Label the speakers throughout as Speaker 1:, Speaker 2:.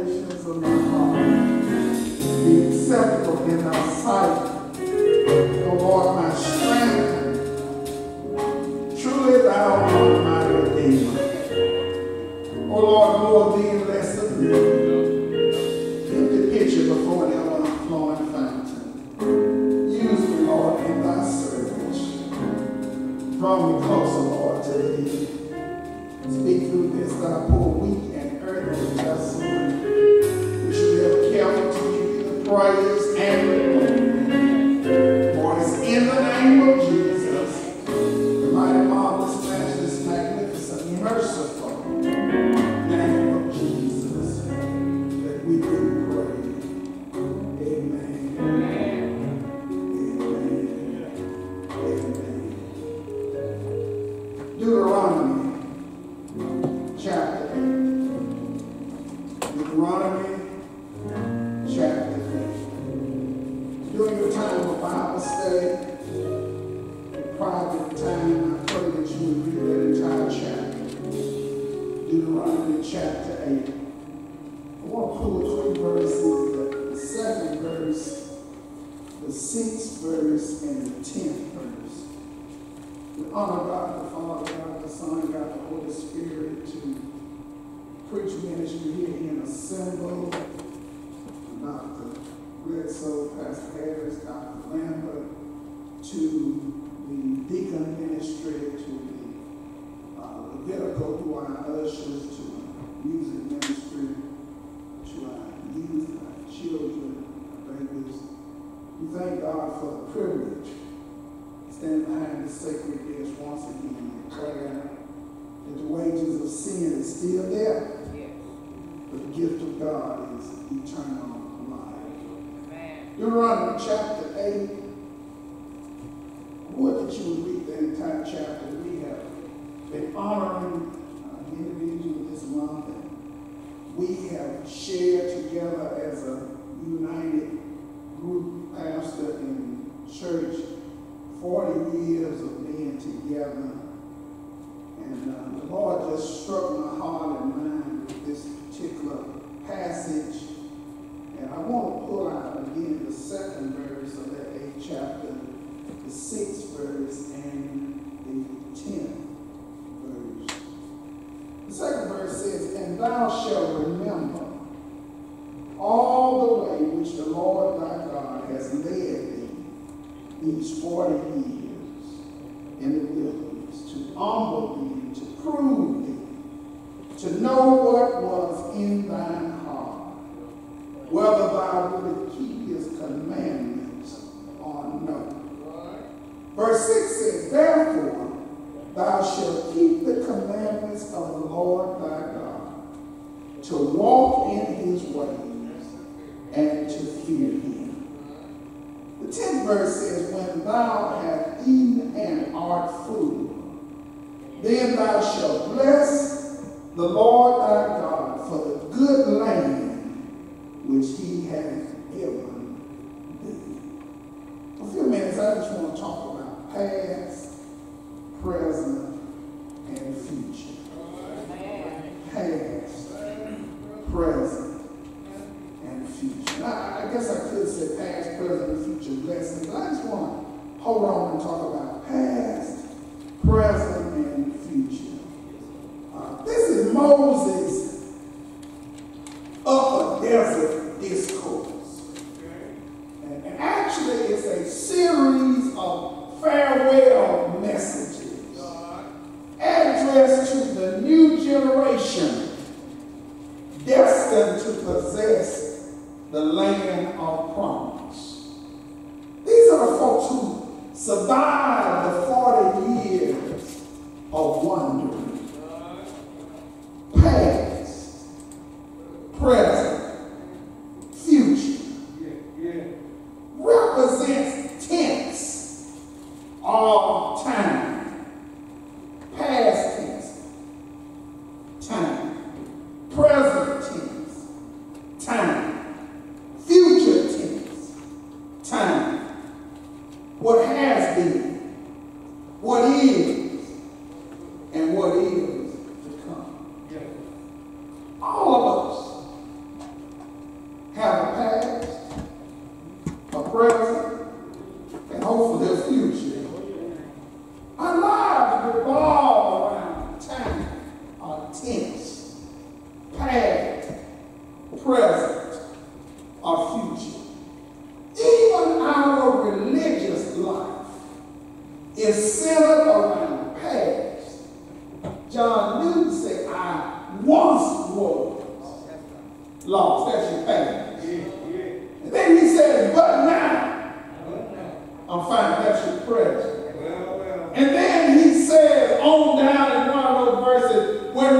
Speaker 1: of my heart be acceptable in our sight. Study, in private time, I pray that you would read that entire chapter. Deuteronomy chapter 8. I want to pull three verses, the, the second verse, the sixth verse, and the tenth verse. We honor God the Father, God the Son, God the Holy Spirit to preach ministry here in Assemble. Dr. Bledsoe, Pastor Harris, Dr. Lambert, to the deacon ministry, to the uh, Levitical, are our ushers, to our music ministry, to our youth, our children, our babies. We thank God for the privilege to stand behind the sacred desk once again and declare that the wages of sin is still there, but the gift of God is eternal. Deuteronomy chapter 8. I would that you would read the entire chapter. We have been honoring uh, individuals this month, and we have shared together as a united group pastor in church 40 years of being together. And uh, the Lord just struck my of promise. These are the folks who survived the 40 years of wandering. is centered around the past. John Newton said, I once was lost. That's your past. And then he said, but now I'm fine. That's your present. And then he says, on down in one of those verses, when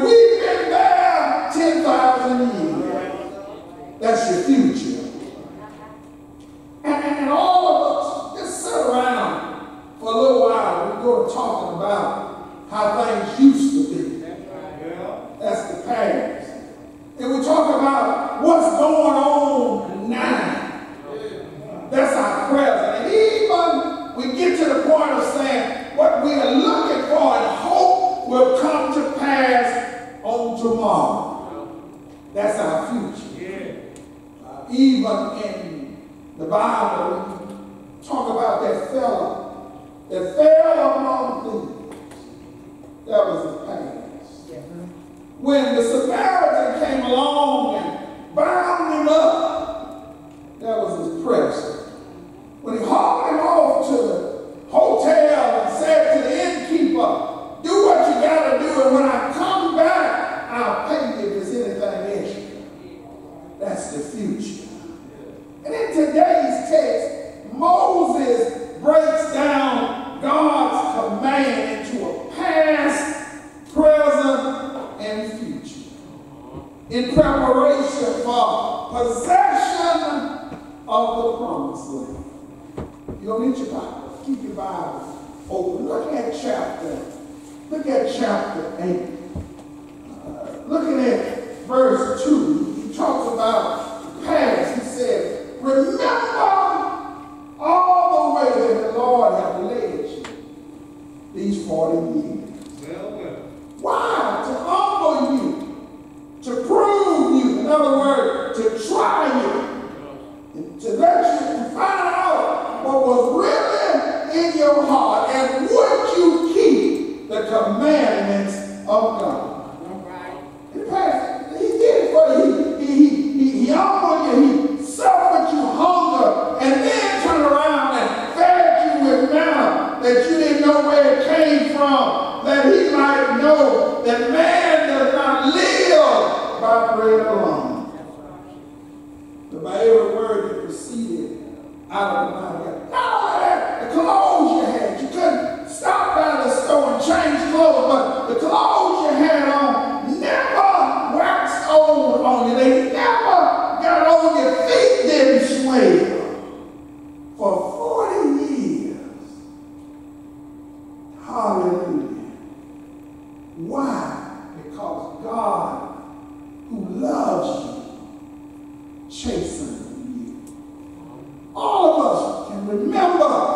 Speaker 1: when the Remember,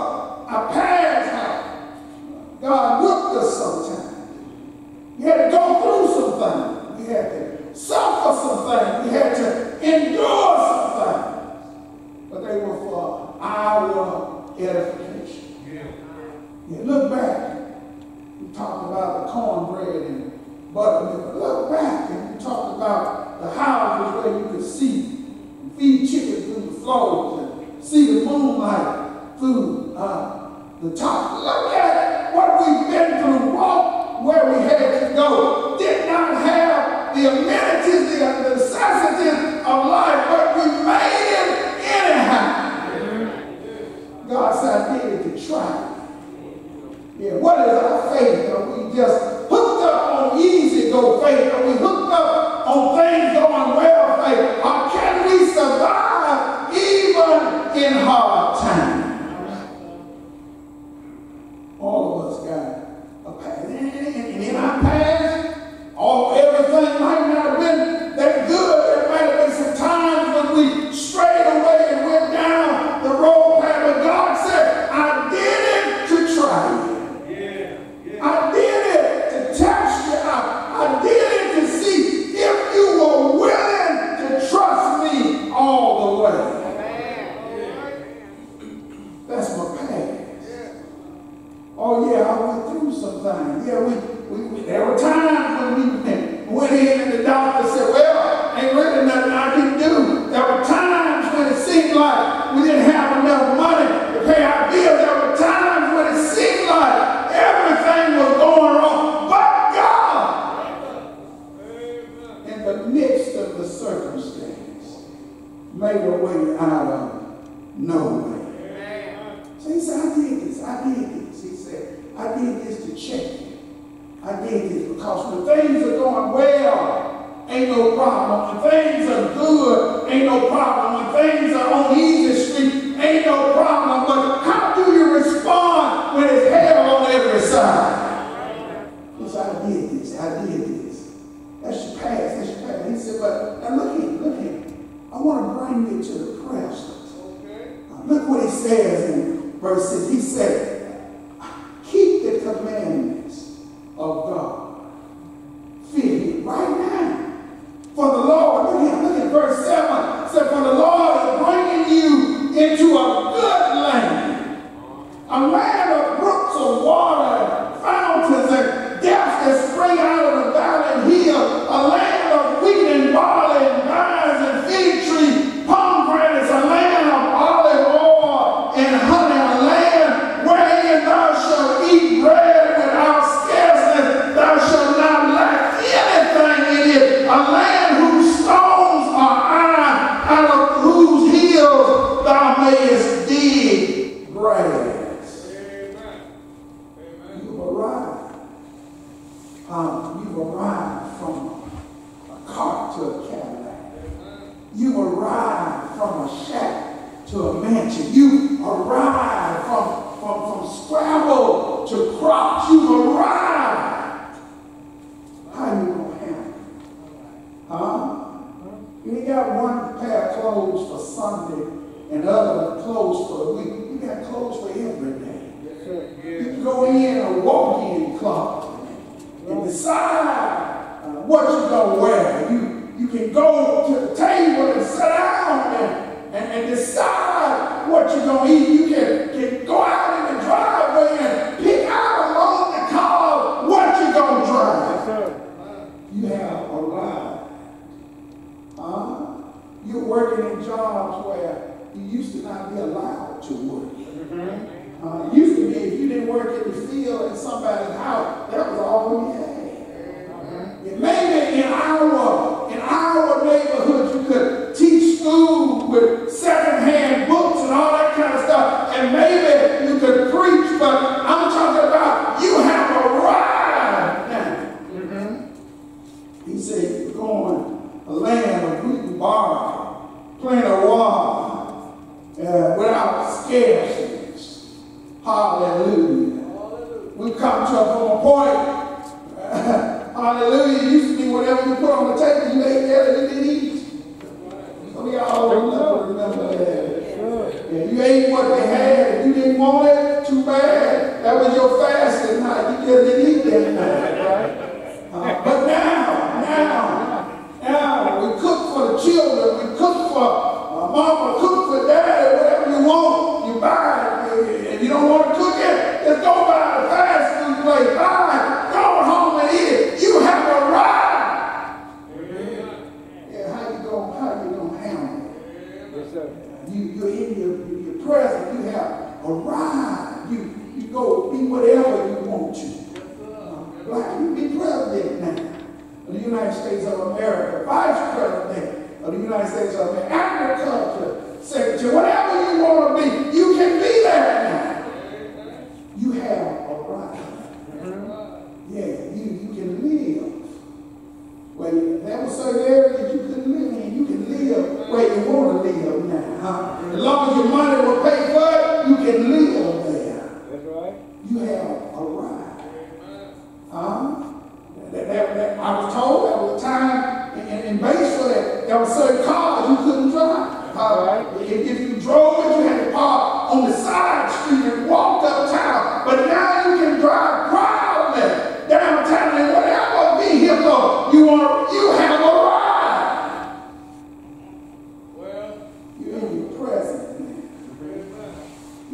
Speaker 1: things are good. Ain't no problem. somebody out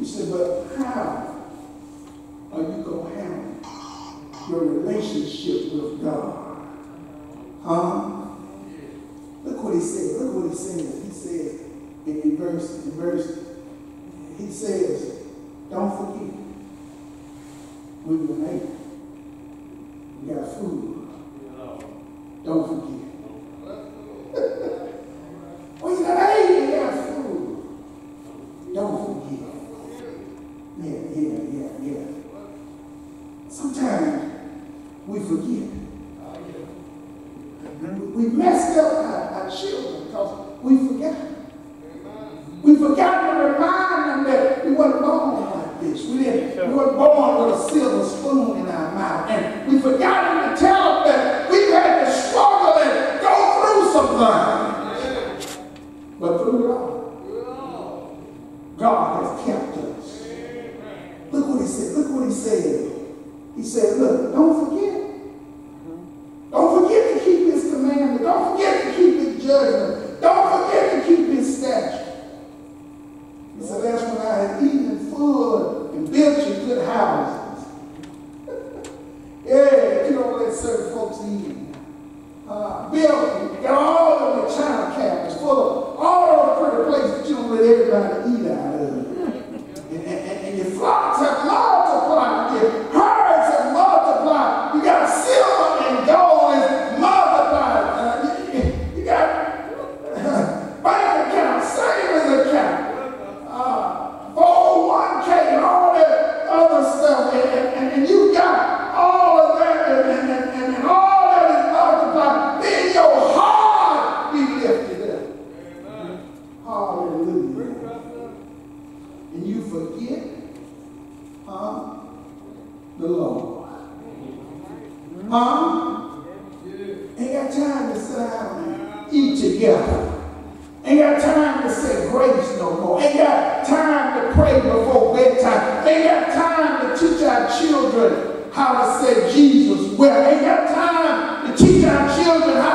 Speaker 1: He said, but how are you going to handle your relationship with God? Huh? Look what he said. Look what he said. He said in verse, in verse, he says, don't forget when you're hungry. You got food. he said. Look what he said. He said, look, don't forget. Mm-hmm. Don't forget to keep his commandment. Don't forget to keep his judgment. got time to sit down and eat together. Ain't got time to say grace no more. Ain't got time to pray before bedtime. Ain't got time to teach our children how to say Jesus well. Ain't got time to teach our children how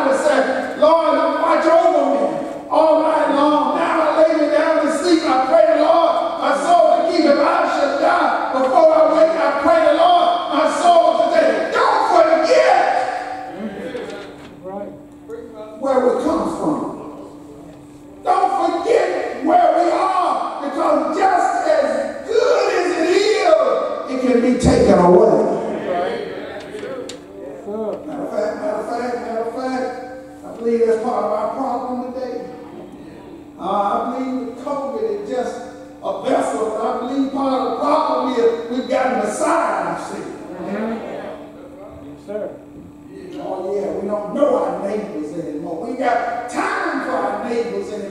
Speaker 1: any.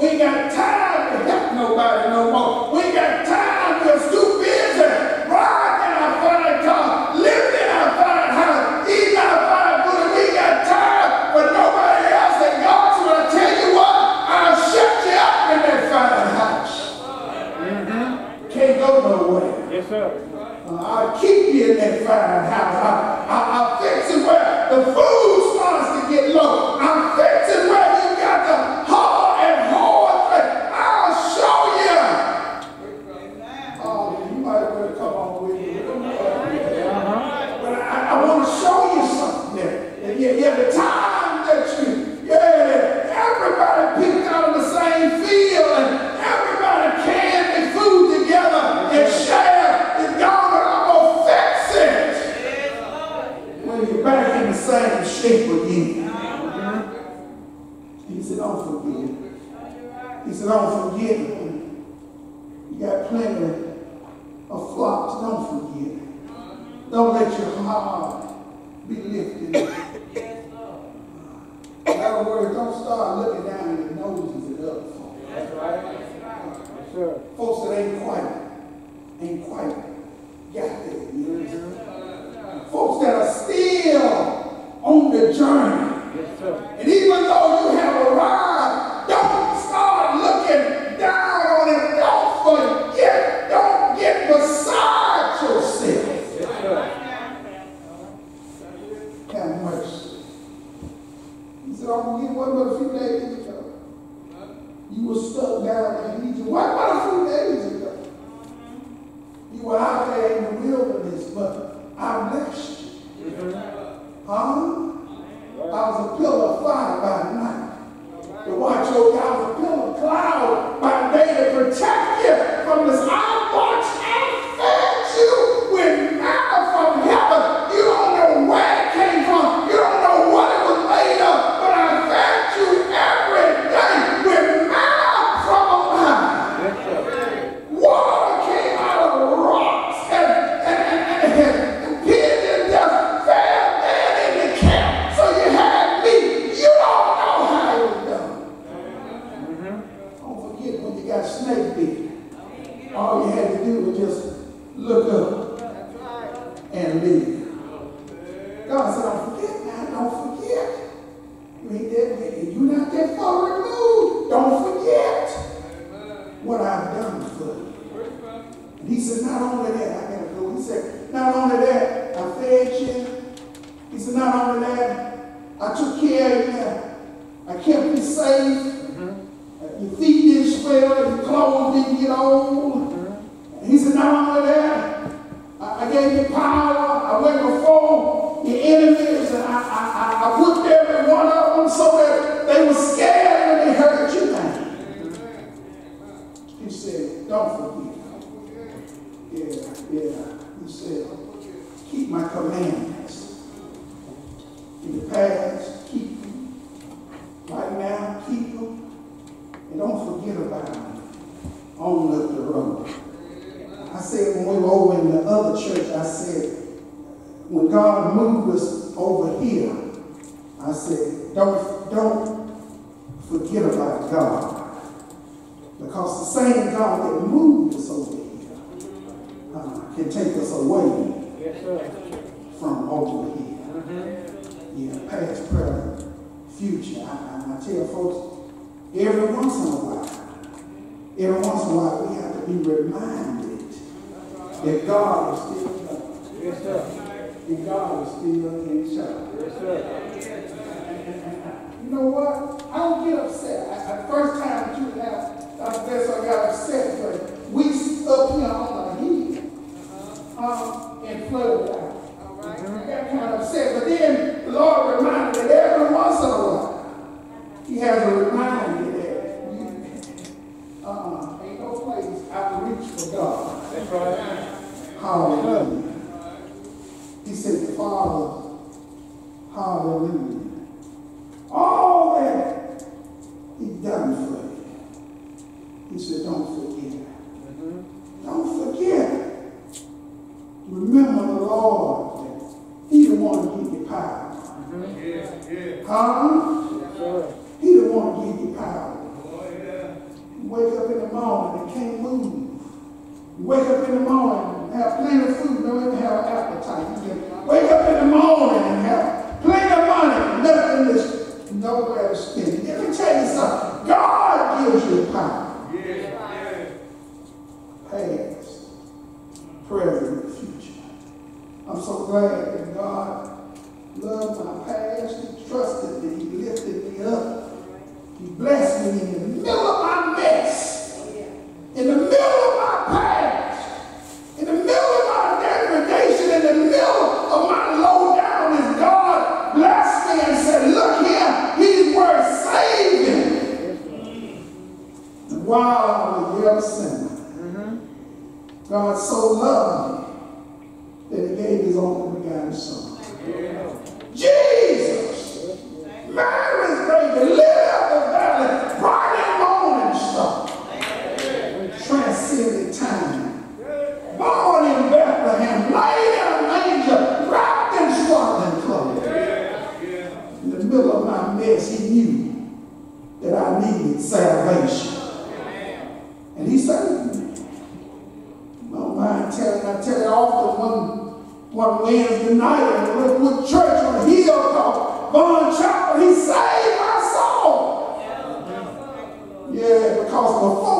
Speaker 1: We got time to help nobody no more. Don't let your heart be lifted. Yes, In other words, don't start looking down at the noses and up.
Speaker 2: That's right.
Speaker 1: Folks that ain't quiet, ain't quiet. got there. Folks that are still on the journey. don't forget. Yeah, yeah. He said, keep my commandments. In the past, keep them. Right now, keep them. And don't forget about me On up the road. I said when we were over in the other church, I said, when God moved us over here, I said, don't, don't God that moved us over here uh, can take us away
Speaker 2: yes,
Speaker 1: from over here.
Speaker 2: Mm -hmm.
Speaker 1: Yeah, past, present, future. I, I, I tell folks, every once in a while, every once in a while, we have to be reminded that God is still God.
Speaker 2: Yes, sir.
Speaker 1: And God is still in charge.
Speaker 2: Yes, sir.
Speaker 1: You know what? I don't get upset. I, I, first time that you have guess I got upset I'm so glad that God loved my past. He trusted me. He lifted me up. He blessed me in the middle of He saved my soul. Yeah, because before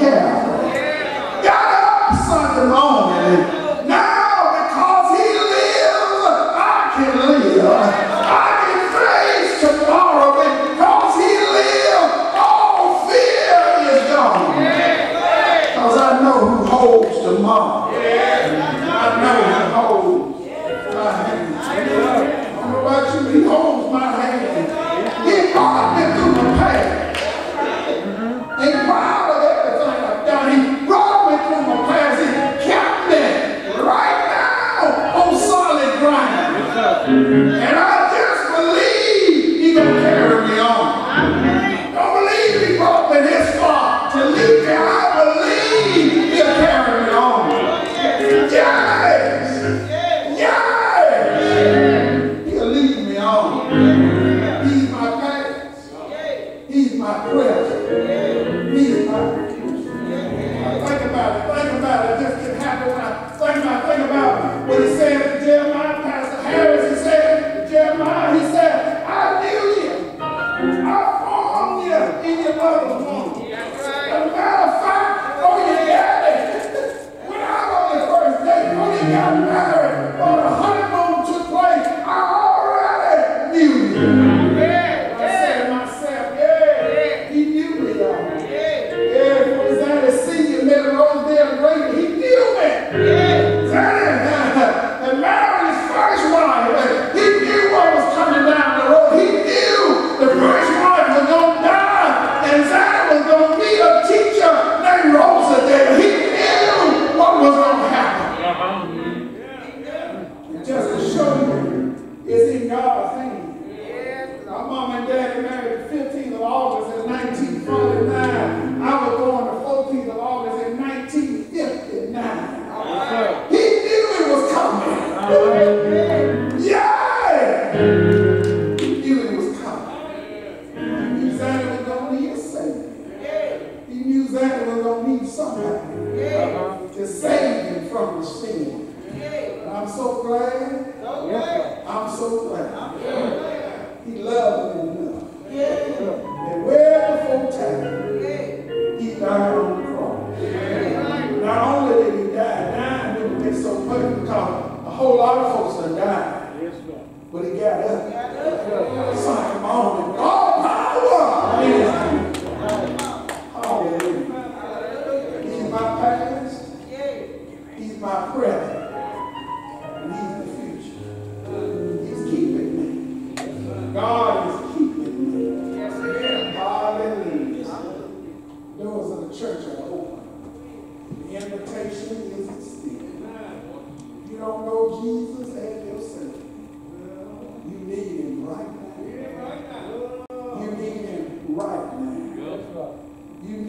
Speaker 1: care.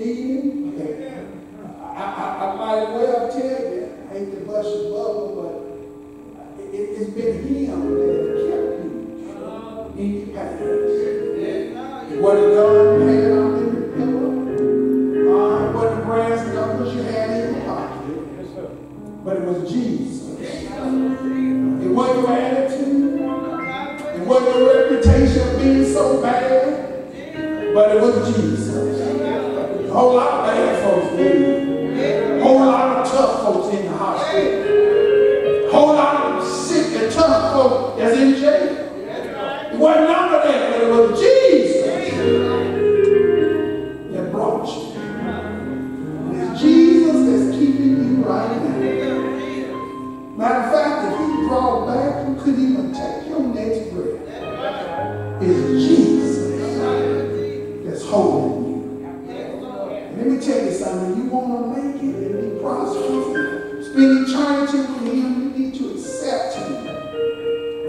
Speaker 1: need me? Okay. I, I, I might well tell you, I hate to bust your bubble, but it, it's been him spend eternity with Him, you need to accept Him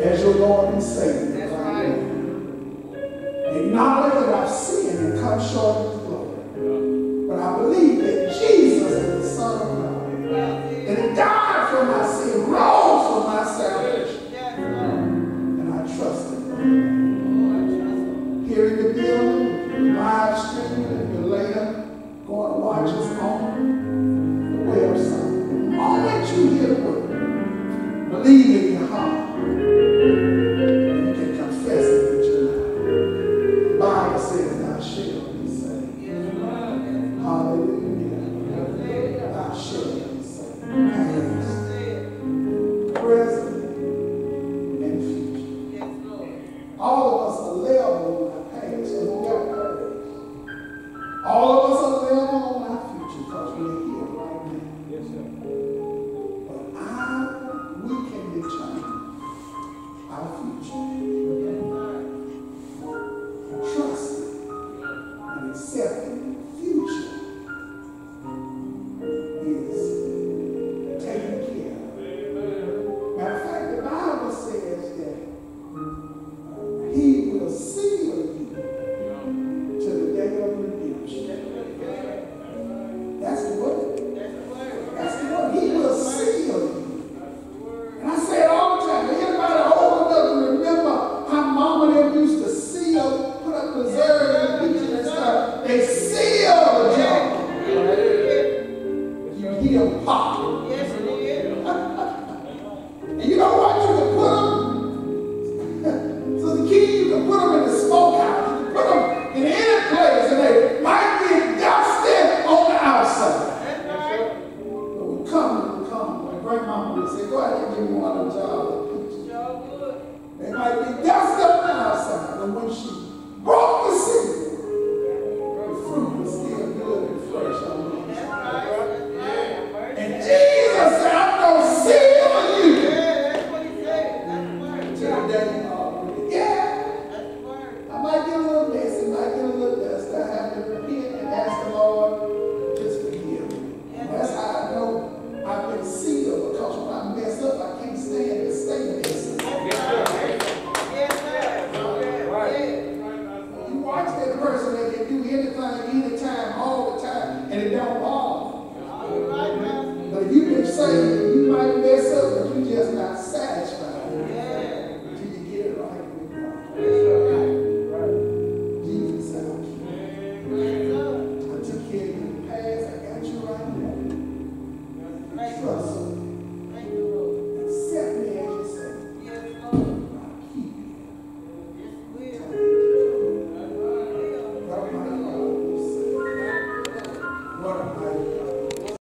Speaker 1: as your Lord and Savior.